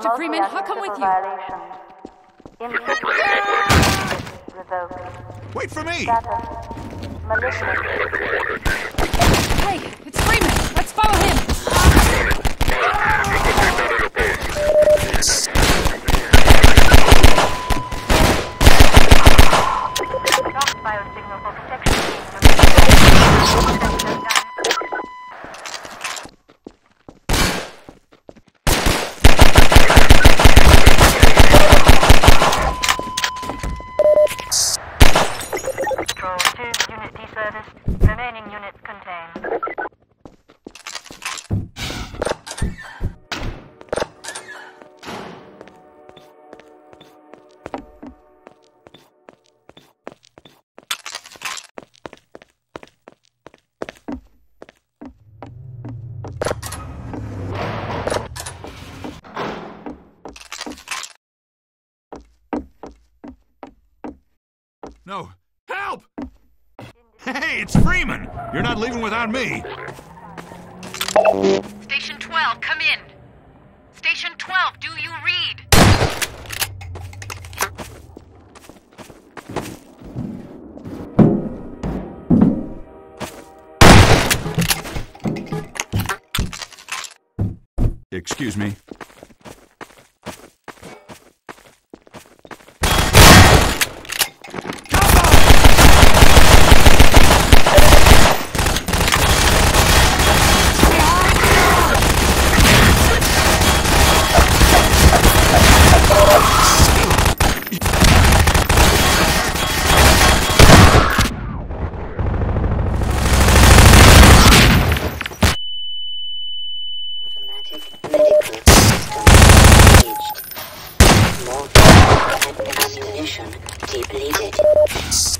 Dr. Freeman, how come with you? Wait for me! Hey, No. Help! Hey, it's Freeman! You're not leaving without me! Station 12, come in. Station 12, do you read? Excuse me. medical system package. More and ammunition depleted.